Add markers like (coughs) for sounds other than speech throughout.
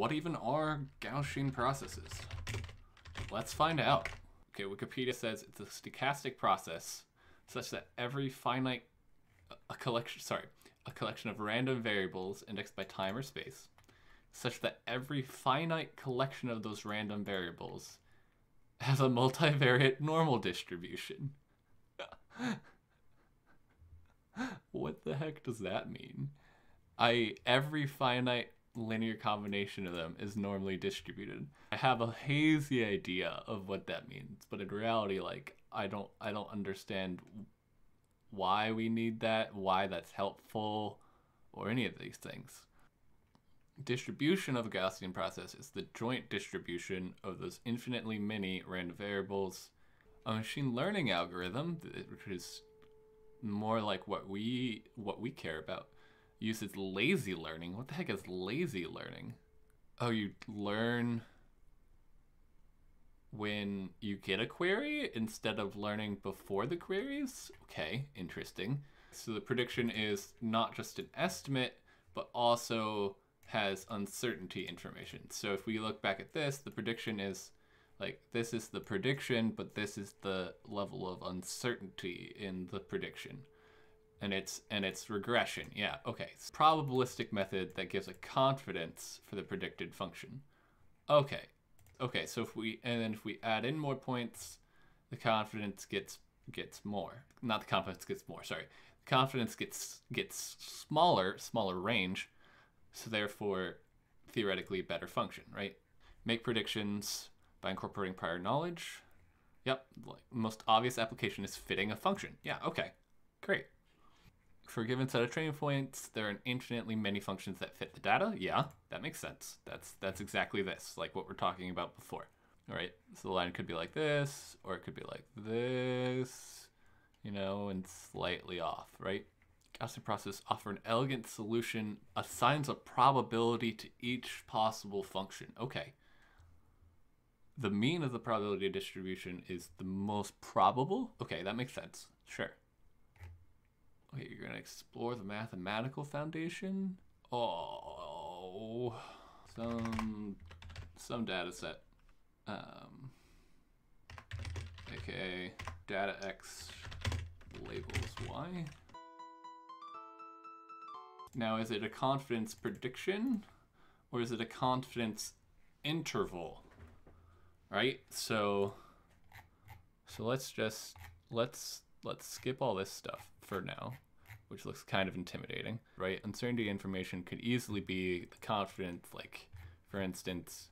What even are Gaussian processes? Let's find out. Okay, Wikipedia says it's a stochastic process such that every finite a collection sorry, a collection of random variables indexed by time or space such that every finite collection of those random variables has a multivariate normal distribution. (laughs) what the heck does that mean? I every finite linear combination of them is normally distributed. I have a hazy idea of what that means, but in reality like I don't I don't understand why we need that, why that's helpful or any of these things. Distribution of a Gaussian process is the joint distribution of those infinitely many random variables. A machine learning algorithm, which is more like what we what we care about, uses lazy learning. What the heck is lazy learning? Oh, you learn when you get a query instead of learning before the queries? Okay, interesting. So the prediction is not just an estimate, but also has uncertainty information. So if we look back at this, the prediction is like this is the prediction, but this is the level of uncertainty in the prediction. And it's and it's regression. Yeah, okay. It's probabilistic method that gives a confidence for the predicted function. Okay. Okay, so if we and then if we add in more points, the confidence gets gets more. Not the confidence gets more, sorry. The confidence gets gets smaller, smaller range so therefore theoretically better function, right? Make predictions by incorporating prior knowledge. Yep, like most obvious application is fitting a function. Yeah, okay, great. For a given set of training points, there are infinitely many functions that fit the data. Yeah, that makes sense. That's that's exactly this, like what we're talking about before. All right, so the line could be like this, or it could be like this, you know, and slightly off, right? Gaussian process offer an elegant solution, assigns a probability to each possible function. Okay. The mean of the probability distribution is the most probable? Okay, that makes sense. Sure. Okay, you're to explore the mathematical foundation? Oh, some some data set. Um, aka data x labels y. Now, is it a confidence prediction or is it a confidence interval? Right? So so let's just let's let's skip all this stuff for now, which looks kind of intimidating, right? Uncertainty information could easily be the confidence like for instance,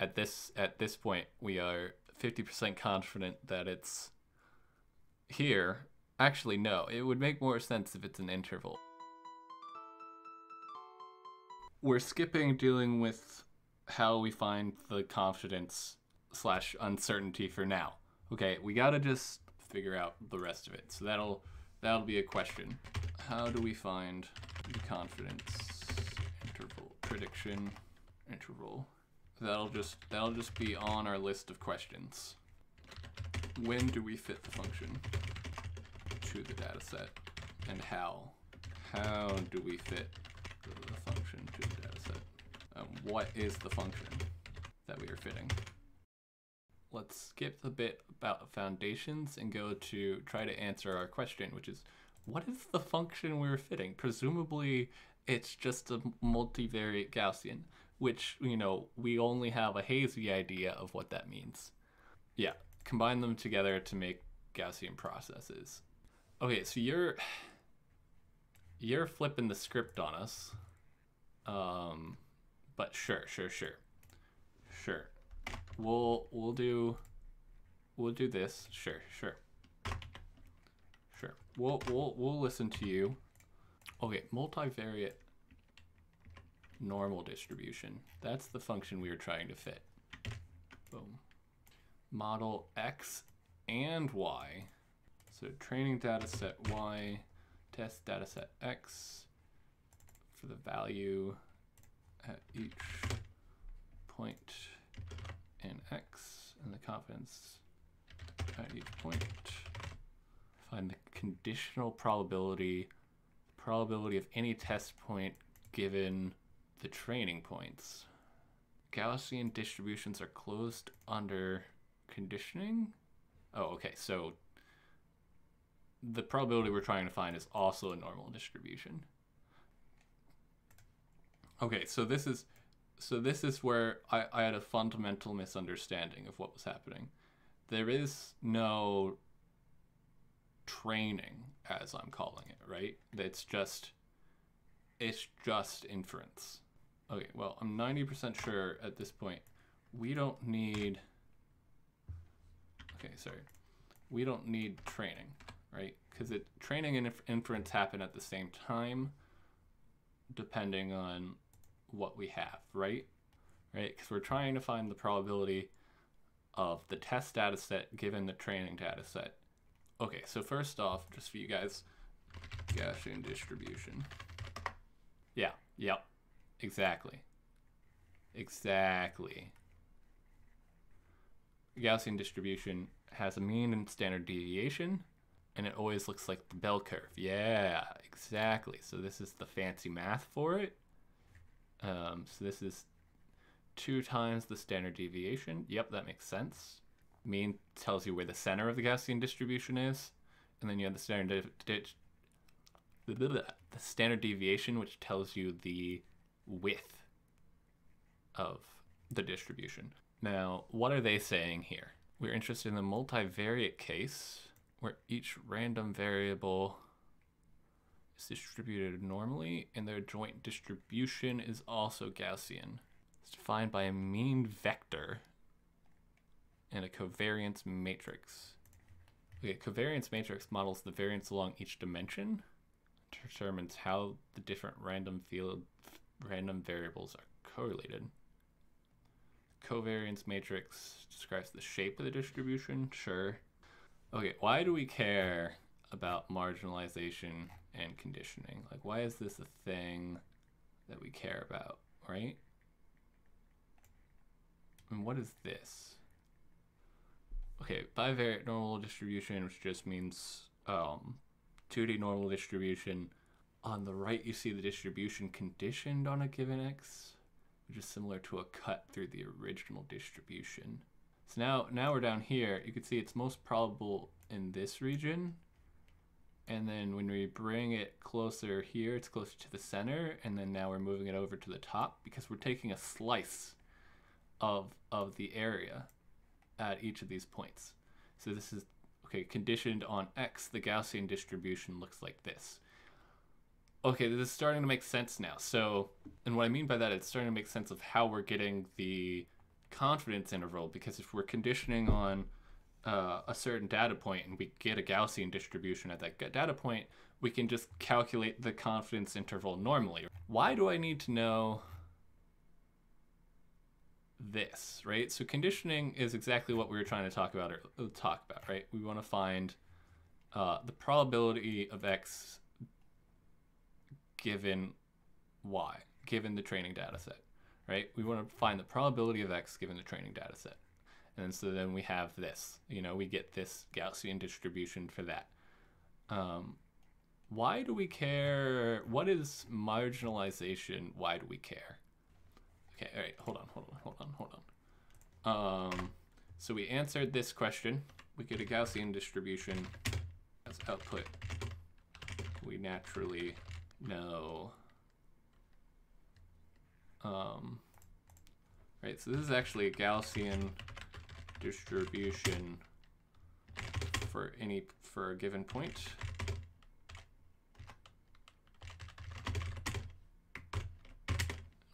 at this at this point we are 50% confident that it's here. Actually, no. It would make more sense if it's an interval we're skipping dealing with how we find the confidence slash uncertainty for now. Okay, we gotta just figure out the rest of it. So that'll that'll be a question. How do we find the confidence interval prediction interval? That'll just that'll just be on our list of questions. When do we fit the function to the data set? And how? How do we fit the function to the data set. Um, what is the function that we are fitting? Let's skip the bit about foundations and go to try to answer our question, which is what is the function we're fitting? Presumably it's just a multivariate Gaussian, which, you know, we only have a hazy idea of what that means. Yeah, combine them together to make Gaussian processes. Okay, so you're you're flipping the script on us. Um, but sure, sure, sure, sure. We'll we'll do we'll do this. Sure, sure, sure. We'll we'll we'll listen to you. Okay, multivariate normal distribution. That's the function we were trying to fit. Boom. Model X and Y. So training data set Y test data set x for the value at each point in x and the confidence each point. Find the conditional probability, probability of any test point given the training points. Gaussian distributions are closed under conditioning. Oh, okay. So the probability we're trying to find is also a normal distribution. Okay, so this is so this is where I, I had a fundamental misunderstanding of what was happening. There is no training, as I'm calling it, right? It's just it's just inference. Okay, well, I'm 90% sure at this point we don't need Okay, sorry. We don't need training, right? Because it training and inf inference happen at the same time depending on what we have, right? Right? Because we're trying to find the probability of the test data set given the training data set. Okay, so first off, just for you guys, Gaussian distribution. Yeah, yep, exactly. Exactly. Gaussian distribution has a mean and standard deviation, and it always looks like the bell curve. Yeah, exactly. So this is the fancy math for it. Um, so this is two times the standard deviation. Yep, that makes sense. Mean tells you where the center of the Gaussian distribution is, and then you have the standard the standard deviation, which tells you the width of the distribution. Now, what are they saying here? We're interested in the multivariate case where each random variable is distributed normally and their joint distribution is also Gaussian. It's defined by a mean vector and a covariance matrix. Okay, covariance matrix models the variance along each dimension, determines how the different random field random variables are correlated. Covariance matrix describes the shape of the distribution, sure. Okay, why do we care about marginalization and conditioning? Like, why is this a thing that we care about, right? And what is this? Okay, bivariate normal distribution, which just means um, 2D normal distribution. On the right, you see the distribution conditioned on a given x which is similar to a cut through the original distribution. So now, now we're down here, you can see it's most probable in this region. And then when we bring it closer here, it's closer to the center. And then now we're moving it over to the top because we're taking a slice of, of the area at each of these points. So this is, okay, conditioned on X, the Gaussian distribution looks like this okay, this is starting to make sense now. So, and what I mean by that, it's starting to make sense of how we're getting the confidence interval because if we're conditioning on uh, a certain data point and we get a Gaussian distribution at that data point, we can just calculate the confidence interval normally. Why do I need to know this, right? So conditioning is exactly what we were trying to talk about or uh, talk about, right? We want to find uh, the probability of x given y, given the training data set, right? We want to find the probability of x given the training data set. And so then we have this, you know, we get this Gaussian distribution for that. Um, why do we care? What is marginalization? Why do we care? Okay, all right, hold on, hold on, hold on, hold on. Um, so we answered this question. We get a Gaussian distribution as output. We naturally know. Um, right, so this is actually a Gaussian distribution for any for a given point.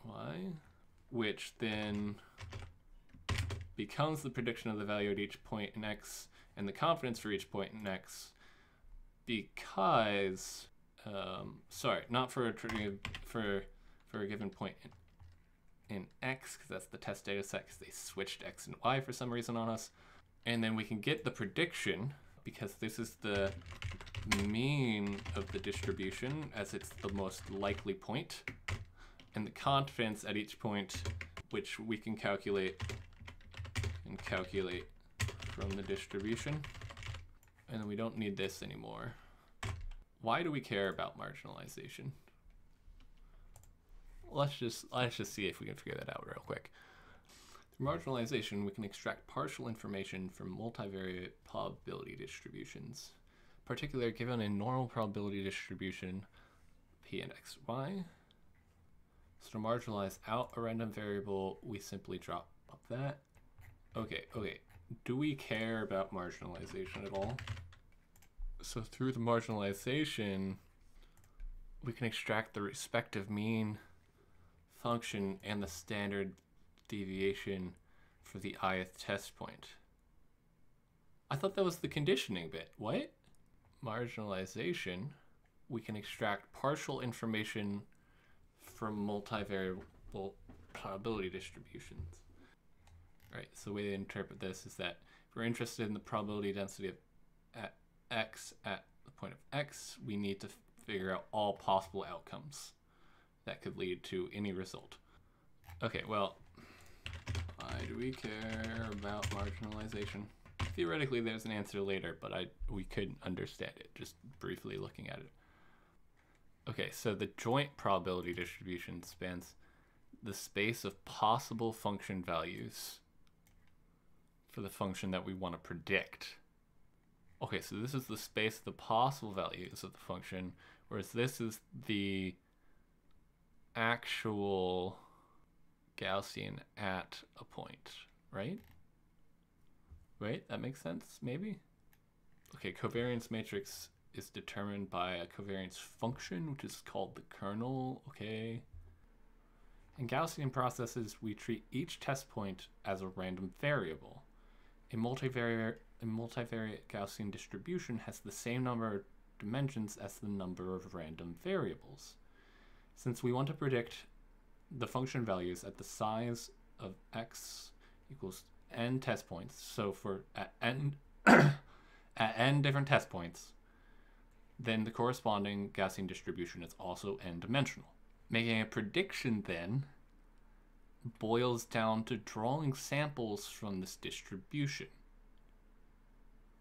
Y, which then becomes the prediction of the value at each point in X and the confidence for each point in X because um, sorry, not for a for for a given point in, x, because that's the test data set, because they switched x and y for some reason on us. And then we can get the prediction, because this is the mean of the distribution, as it's the most likely point, and the confidence at each point, which we can calculate and calculate from the distribution. And then we don't need this anymore. Why do we care about marginalization? Let's just let's just see if we can figure that out real quick. Through marginalization, we can extract partial information from multivariate probability distributions. Particularly given a normal probability distribution, p and xy. So to marginalize out a random variable, we simply drop up that. Okay, okay. Do we care about marginalization at all? So through the marginalization, we can extract the respective mean function and the standard deviation for the ith test point. I thought that was the conditioning bit. What? Marginalization, we can extract partial information from multivariable probability distributions. Right, so the way to interpret this is that if we're interested in the probability density of at x at the point of x, we need to figure out all possible outcomes that could lead to any result. Okay, well, why do we care about marginalization? Theoretically, there's an answer later, but I we couldn't understand it just briefly looking at it. Okay, so the joint probability distribution spans the space of possible function values for the function that we want to predict. Okay, so this is the space of the possible values of the function, whereas this is the actual Gaussian at a point, right? Right? That makes sense, maybe? Okay, covariance matrix is determined by a covariance function, which is called the kernel, okay? In Gaussian processes, we treat each test point as a random variable. A multivariate, a multivariate Gaussian distribution has the same number of dimensions as the number of random variables. Since we want to predict the function values at the size of x equals n test points, so for at n (coughs) at n different test points, then the corresponding Gaussian distribution is also n-dimensional. Making a prediction then boils down to drawing samples from this distribution.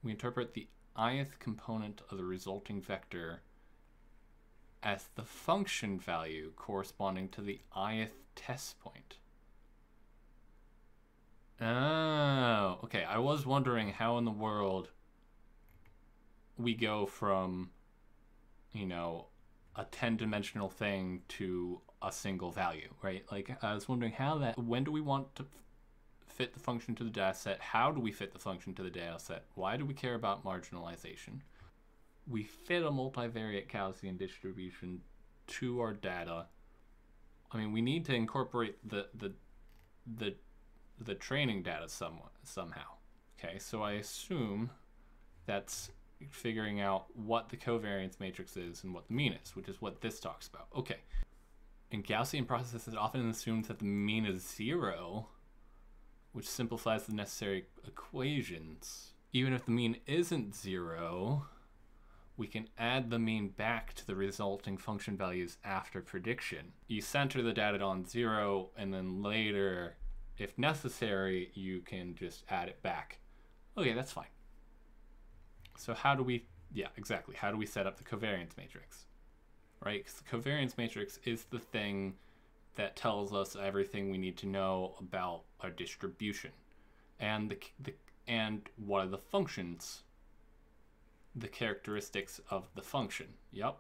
We interpret the ith component of the resulting vector as the function value corresponding to the ith test point. Oh, okay. I was wondering how in the world we go from, you know, a 10 dimensional thing to a single value, right? Like, I was wondering how that, when do we want to fit the function to the data set? How do we fit the function to the data set? Why do we care about marginalization? We fit a multivariate Gaussian distribution to our data. I mean, we need to incorporate the the the the training data somewhat somehow. Okay, so I assume that's figuring out what the covariance matrix is and what the mean is, which is what this talks about. Okay. In Gaussian processes, it often assumes that the mean is zero, which simplifies the necessary equations. Even if the mean isn't zero, we can add the mean back to the resulting function values after prediction. You center the data on zero, and then later, if necessary, you can just add it back. Okay, that's fine. So how do we, yeah, exactly. How do we set up the covariance matrix? Right, because the covariance matrix is the thing that tells us everything we need to know about our distribution. And the, the and what are the functions the characteristics of the function. Yep.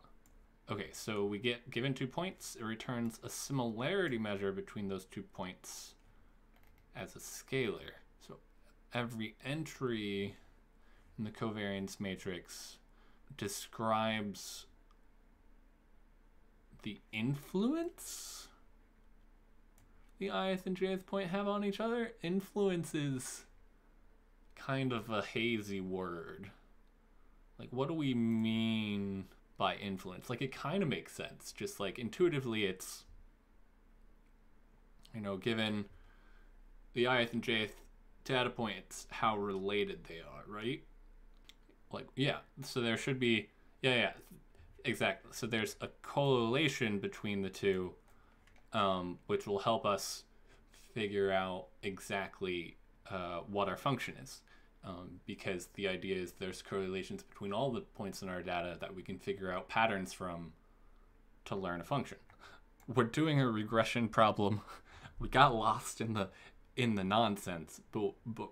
Okay, so we get given two points, it returns a similarity measure between those two points as a scalar. So every entry in the covariance matrix describes the influence the ith and jth point have on each other. Influence is kind of a hazy word. Like, what do we mean by influence? Like, it kind of makes sense. Just like intuitively, it's, you know, given the ith and jth data points, how related they are, right? Like, yeah. So there should be, yeah, yeah, exactly. So there's a correlation between the two, um, which will help us figure out exactly uh, what our function is um, because the idea is there's correlations between all the points in our data that we can figure out patterns from to learn a function. (laughs) We're doing a regression problem. (laughs) We got lost in the in the nonsense, but but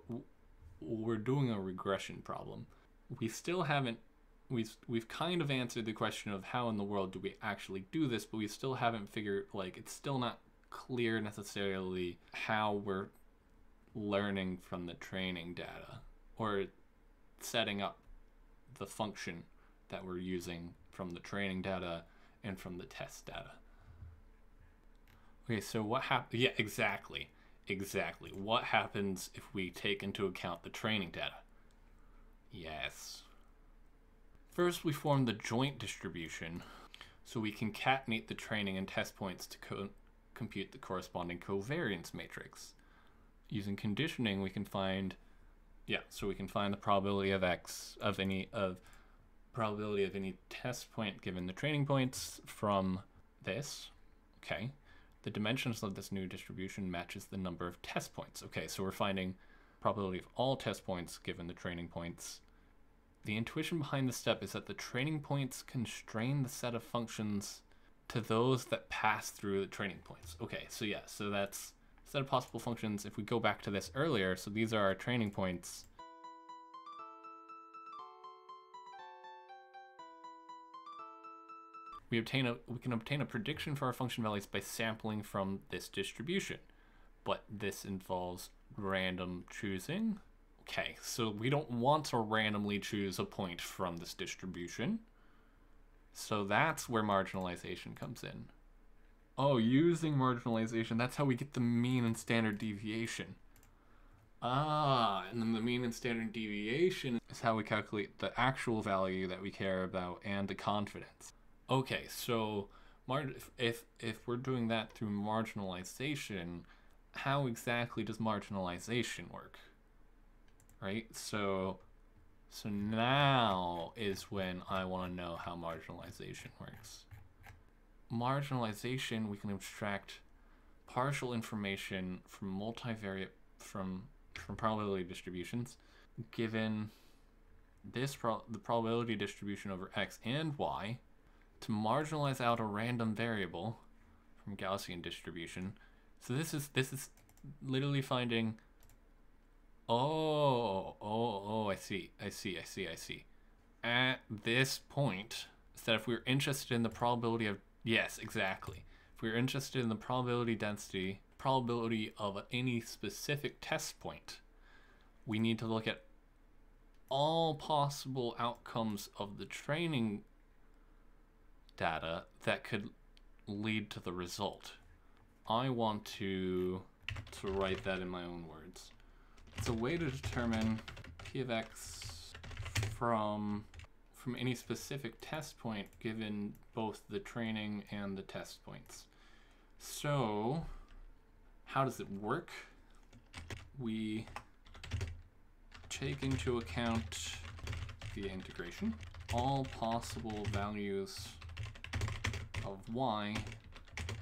we're doing a regression problem. We still haven't we've we've kind of answered the question of how in the world do we actually do this, but we still haven't figured like it's still not clear necessarily how we're learning from the training data or setting up the function that we're using from the training data and from the test data. Okay, so what happens? Yeah, exactly. Exactly. What happens if we take into account the training data? Yes. First, we form the joint distribution so we concatenate the training and test points to co compute the corresponding covariance matrix. Using conditioning, we can find, yeah, so we can find the probability of x of any of probability of any test point given the training points from this. Okay. The dimensions of this new distribution matches the number of test points. Okay, so we're finding probability of all test points given the training points the intuition behind the step is that the training points constrain the set of functions to those that pass through the training points. Okay, so yeah, so that's set of possible functions. If we go back to this earlier, so these are our training points. We obtain a we can obtain a prediction for our function values by sampling from this distribution. But this involves random choosing Okay, so we don't want to randomly choose a point from this distribution. So that's where marginalization comes in. Oh, using marginalization, that's how we get the mean and standard deviation. Ah, and then the mean and standard deviation is how we calculate the actual value that we care about and the confidence. Okay, so if, if, if we're doing that through marginalization, how exactly does marginalization work? right? So, so now is when I want to know how marginalization works. Marginalization, we can abstract partial information from multivariate from from probability distributions, given this pro the probability distribution over x and y, to marginalize out a random variable from Gaussian distribution. So this is this is literally finding Oh, oh, oh, I see. I see, I see, I see. At this point, that if we're interested in the probability of, yes, exactly. If we're interested in the probability density, probability of any specific test point, we need to look at all possible outcomes of the training data that could lead to the result. I want to to write that in my own words. It's a way to determine p of x from from any specific test point given both the training and the test points. So how does it work? We take into account the integration all possible values of y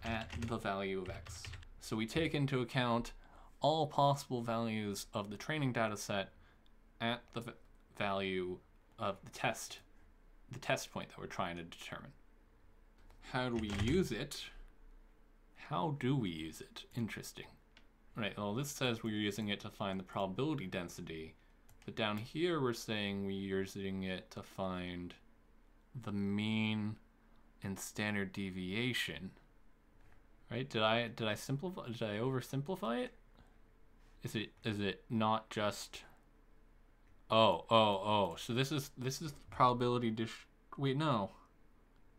at the value of x. So we take into account all possible values of the training data set at the value of the test, the test point that we're trying to determine. How do we use it? How do we use it? Interesting. Right, well this says we're using it to find the probability density, but down here we're saying we're using it to find the mean and standard deviation. Right? Did I did I simplify did I oversimplify it? Is it is it not just Oh, oh, oh. So this is this is probability dish wait, no.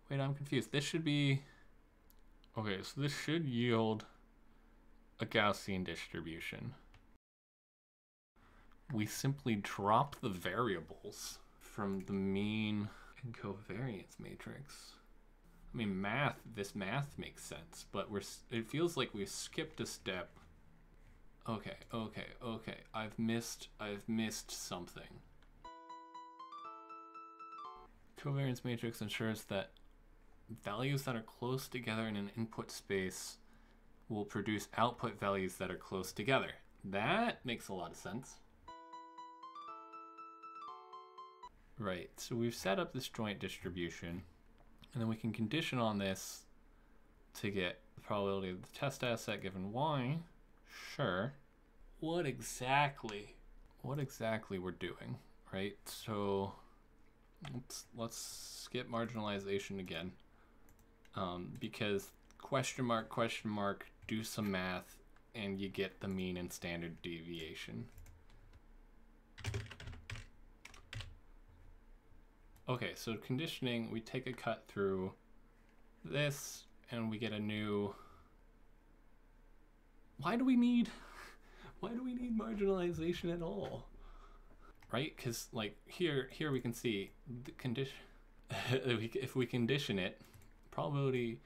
Wait, I'm confused. This should be Okay, so this should yield a Gaussian distribution. We simply drop the variables from the mean and covariance matrix. I mean, math, this math makes sense, but we're it feels like we skipped a step Okay, okay, okay. I've missed, I've missed something. Covariance matrix ensures that values that are close together in an input space will produce output values that are close together. That makes a lot of sense. Right, so we've set up this joint distribution, and then we can condition on this to get the probability of the test asset given y, Sure. what exactly what exactly we're doing, right? So let's let's skip marginalization again. Um, because question mark question mark do some math and you get the mean and standard deviation. Okay, so conditioning, we take a cut through this and we get a new why do we need (laughs) why do we need marginalization at all? Right? Because like here here we can see the condition (laughs) if we condition it probability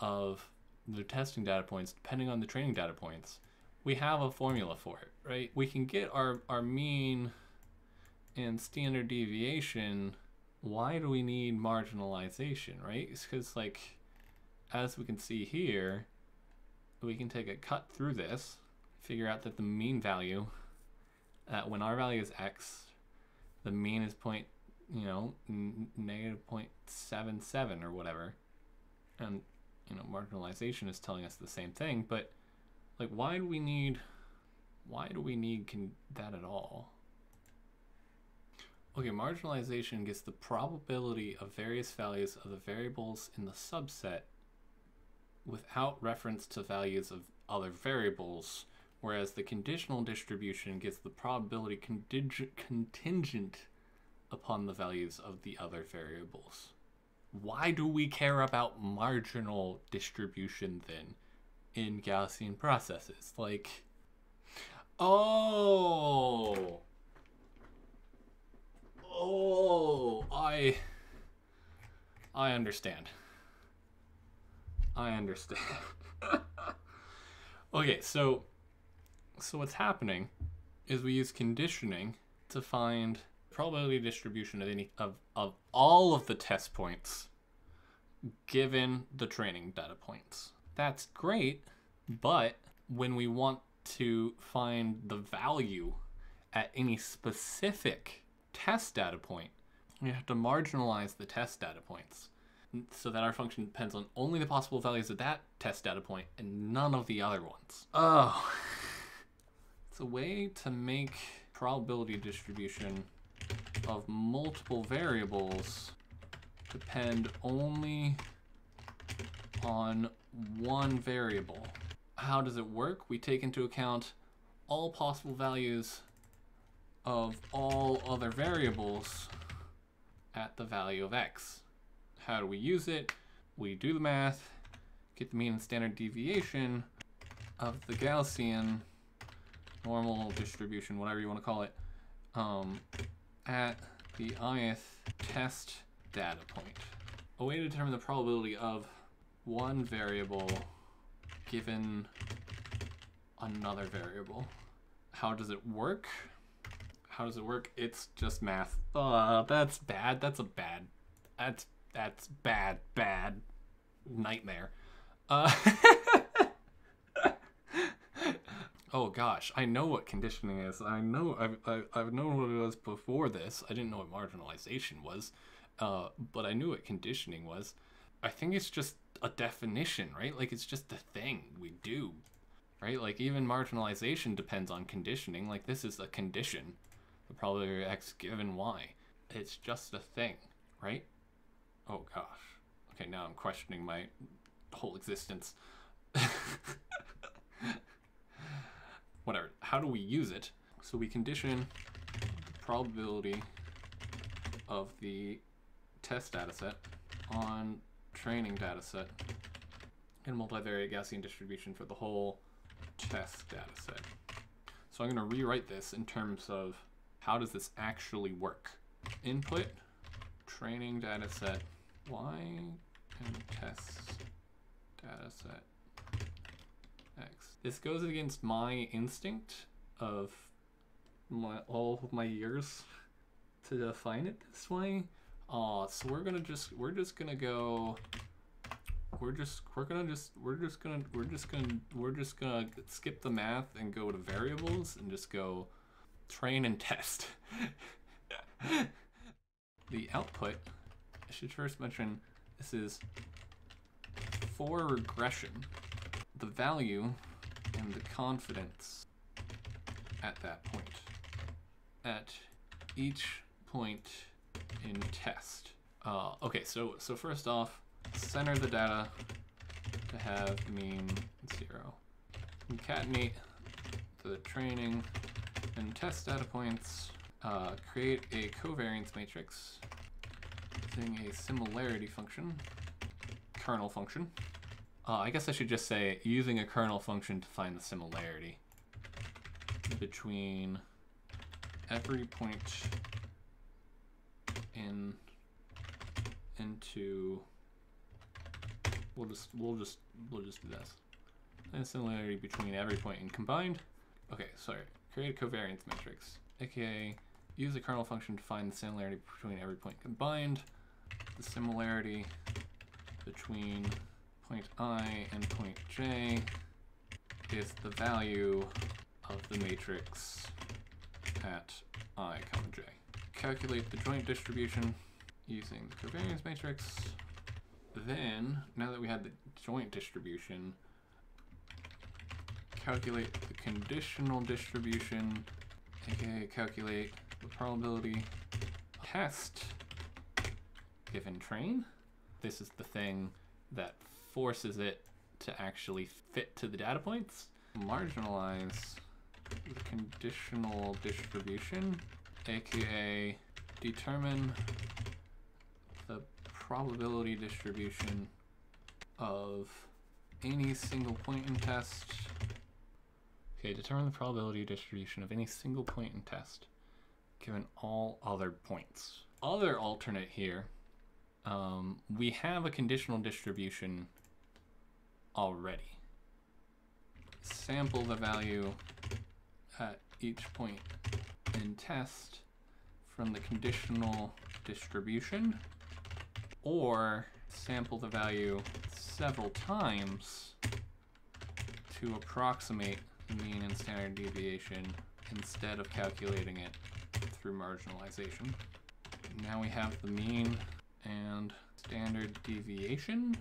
of the testing data points depending on the training data points we have a formula for it right? We can get our our mean and standard deviation. Why do we need marginalization right? It's because like as we can see here we can take a cut through this, figure out that the mean value, uh, when our value is x, the mean is point, you know, negative 0.77 or whatever. And, you know, marginalization is telling us the same thing, but like, why do we need, why do we need that at all? Okay, marginalization gets the probability of various values of the variables in the subset without reference to values of other variables, whereas the conditional distribution gives the probability contingent, contingent upon the values of the other variables. Why do we care about marginal distribution then in Gaussian processes? Like, oh, oh, I, I understand. I understand. (laughs) okay, so so what's happening is we use conditioning to find probability distribution of any of, of all of the test points given the training data points. That's great, but when we want to find the value at any specific test data point, we have to marginalize the test data points so that our function depends on only the possible values of that test data point and none of the other ones. Oh. (laughs) It's a way to make probability distribution of multiple variables depend only on one variable. How does it work? We take into account all possible values of all other variables at the value of x. How do we use it? We do the math, get the mean and standard deviation of the Gaussian normal distribution, whatever you want to call it, um, at the ith test data point. A way to determine the probability of one variable given another variable. How does it work? How does it work? It's just math. Uh, that's bad. That's a bad. That's that's bad, bad nightmare. Uh, (laughs) oh gosh, I know what conditioning is. I know I've, I've, known what it was before this. I didn't know what marginalization was, uh, but I knew what conditioning was. I think it's just a definition, right? Like it's just a thing we do, right? Like even marginalization depends on conditioning. Like this is a condition, the probability of x given y. It's just a thing, right? Oh gosh. Okay, now I'm questioning my whole existence. (laughs) Whatever. How do we use it? So we condition the probability of the test dataset on training dataset and multivariate Gaussian distribution for the whole test dataset. So I'm going to rewrite this in terms of how does this actually work? Input, training dataset, y and test dataset x. This goes against my instinct of my, all of my years to define it this way. Uh, so we're gonna just we're just gonna go we're just we're gonna just we're just gonna we're just gonna we're just gonna skip the math and go to variables and just go train and test. (laughs) the output I should first mention this is for regression. The value and the confidence at that point. At each point in test. Uh, okay, so so first off, center the data to have mean zero. Concatenate the training and test data points. Uh, create a covariance matrix using a similarity function, kernel function. Uh, I guess I should just say using a kernel function to find the similarity between every point in into we'll just we'll just we'll just do this and similarity between every point and combined okay sorry create a covariance matrix aka use the kernel function to find the similarity between every point combined the similarity between point i and point j is the value of the matrix at i comma j calculate the joint distribution using the covariance matrix. Then, now that we have the joint distribution, calculate the conditional distribution, aka calculate the probability test given train. This is the thing that forces it to actually fit to the data points. Marginalize the conditional distribution, aka determine the probability distribution of any single point in test. Okay, determine the probability distribution of any single point in test given all other points. Other alternate here, um, we have a conditional distribution already. Sample the value at each point in test from the conditional distribution or sample the value several times to approximate mean and standard deviation instead of calculating it through marginalization. Now we have the mean and standard deviation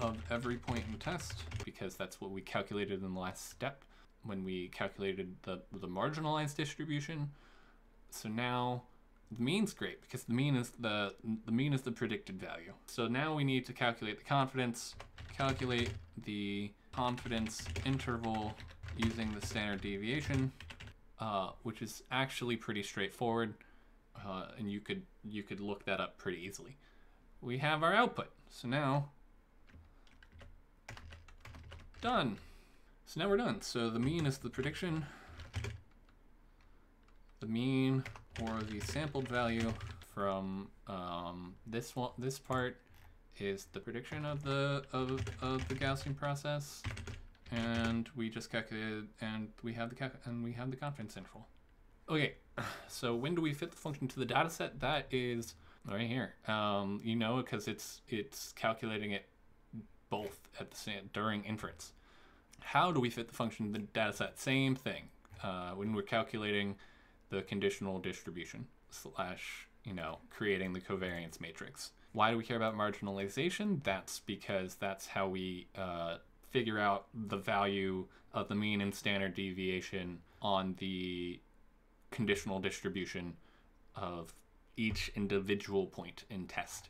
of every point in test because that's what we calculated in the last step when we calculated the, the marginalized distribution. So now the mean's great because the mean is the the mean is the predicted value. So now we need to calculate the confidence, calculate the confidence interval using the standard deviation, uh, which is actually pretty straightforward, uh, and you could you could look that up pretty easily. We have our output. So now, done. So now we're done. So the mean is the prediction. The mean or the sampled value from um, this one, this part is the prediction of the of, of the Gaussian process, and we just calculated, and we have the and we have the confidence interval. Okay, (sighs) so when do we fit the function to the data set? That is right here. Um, you know, because it's it's calculating it both at the same during inference. How do we fit the function to the data set? Same thing. Uh, when we're calculating the conditional distribution slash, you know, creating the covariance matrix. Why do we care about marginalization? That's because that's how we uh, figure out the value of the mean and standard deviation on the conditional distribution of each individual point in test.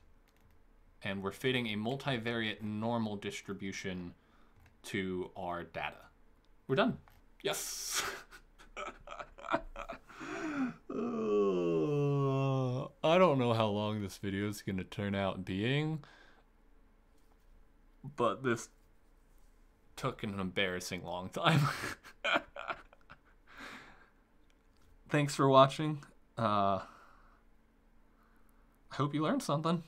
And we're fitting a multivariate normal distribution to our data. We're done. Yes. Uh, (laughs) I don't know how long this video is going to turn out being, but this took an embarrassing long time. (laughs) Thanks for watching. Uh, I hope you learned something.